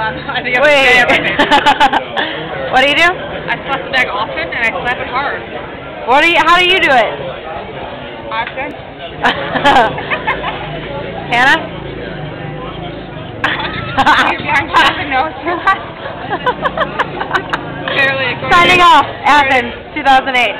on. I think I'm Wait. what do you do? I slap the bag often and I slap it hard. What do you? How do you do it? Often. Hannah? Nose. Signing off, Athens, 2008.